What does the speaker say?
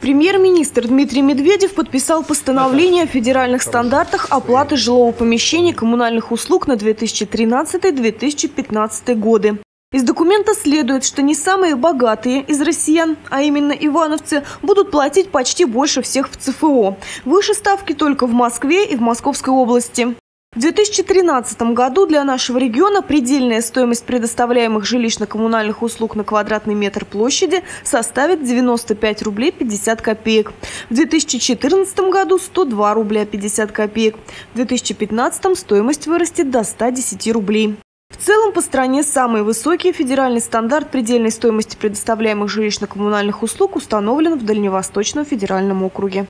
Премьер-министр Дмитрий Медведев подписал постановление о федеральных стандартах оплаты жилого помещения и коммунальных услуг на 2013-2015 годы. Из документа следует, что не самые богатые из россиян, а именно ивановцы, будут платить почти больше всех в ЦФО. Выше ставки только в Москве и в Московской области. В 2013 году для нашего региона предельная стоимость предоставляемых жилищно-коммунальных услуг на квадратный метр площади составит 95 рублей 50 копеек. В 2014 году 102 рубля 50 копеек. В 2015 стоимость вырастет до 110 рублей. В целом по стране самый высокий федеральный стандарт предельной стоимости предоставляемых жилищно-коммунальных услуг установлен в Дальневосточном федеральном округе.